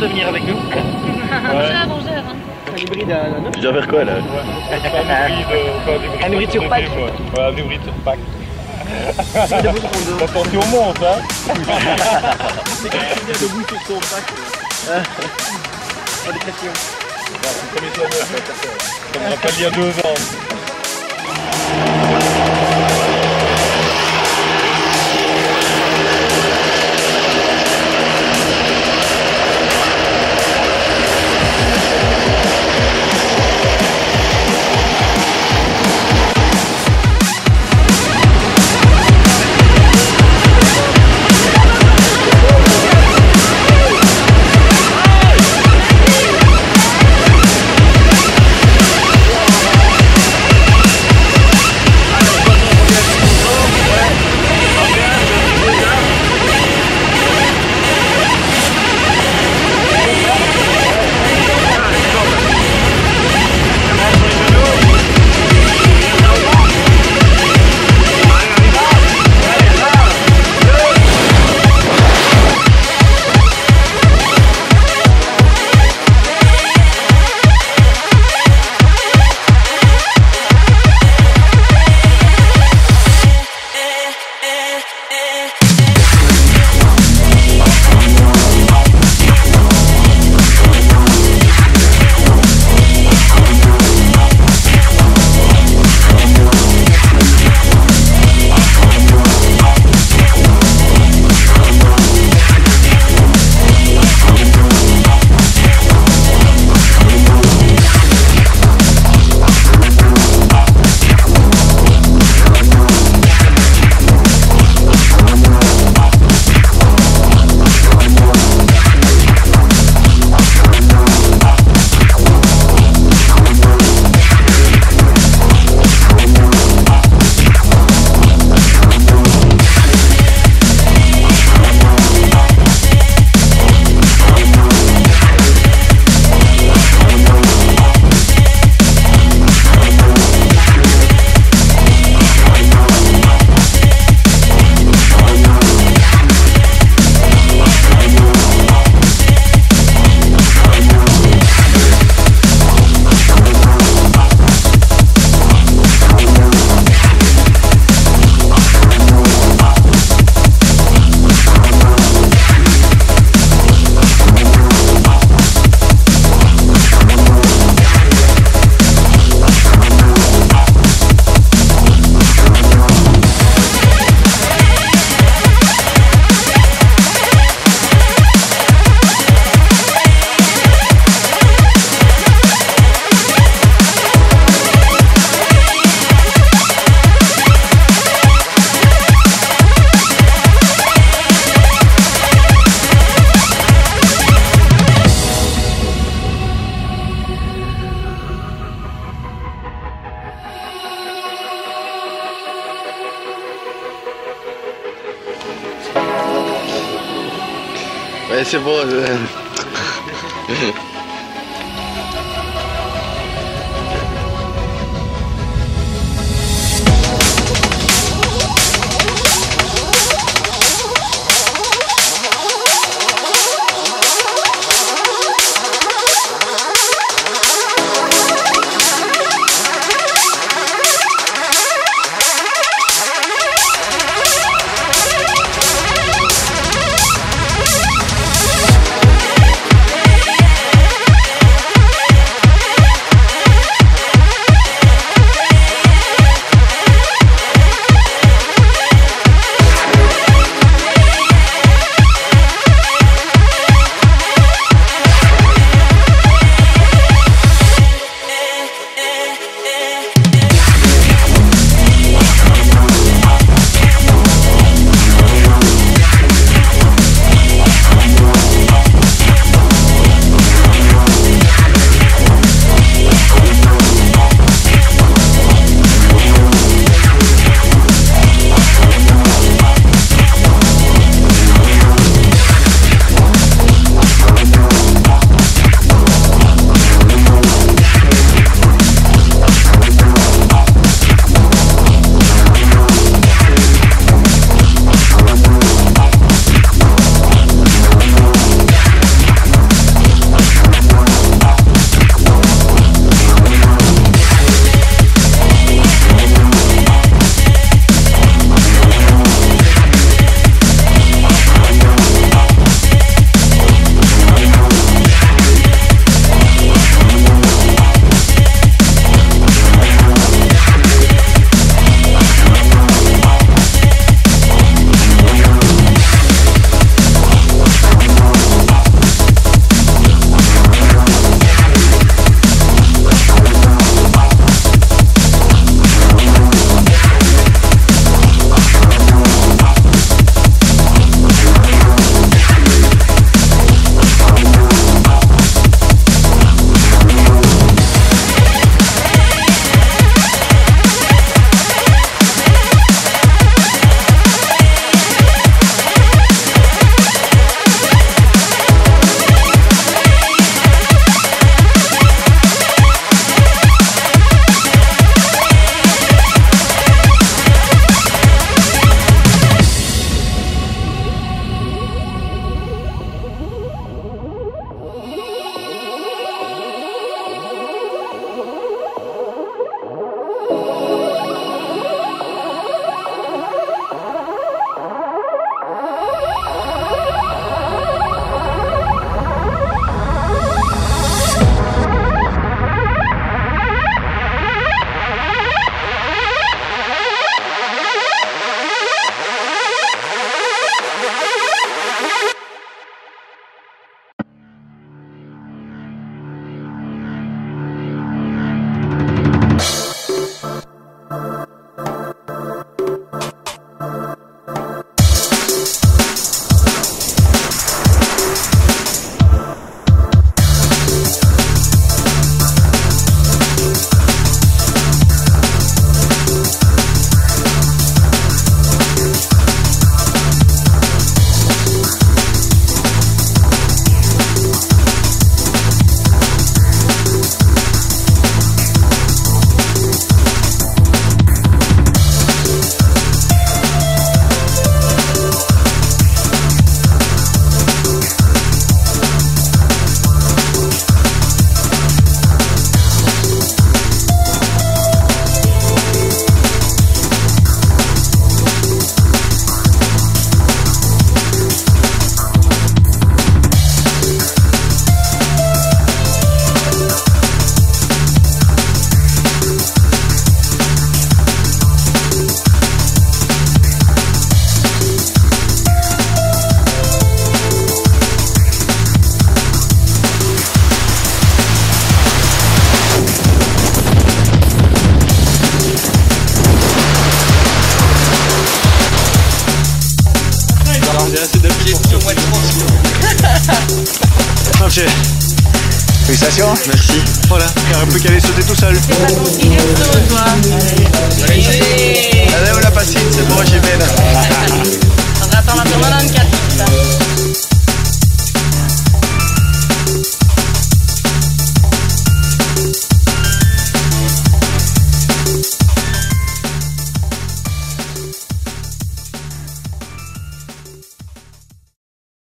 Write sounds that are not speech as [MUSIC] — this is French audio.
de venir avec nous. [LAUGHS] Bonjour, bonjour. hein. Un hybride à. Tu dois faire quoi là Un hybride sur pack. Ouais, un hybride sur dos. Attention, on monte, hein [LAUGHS] C'est quand tu viens debout sur ton pack. Pas de pression. C'est comme ça, ça me rappelle il y a deux ans. Ouais, c'est bon. euh. j'ai assez d'appuis. Gestion moi de [LAUGHS] Ok. Félicitations. Merci. Voilà, il n'y aurait plus qu'à aller sauter tout seul. Allez, on la passine, c'est bon, j'y vais là. [LAUGHS] On va attendre un peu 24.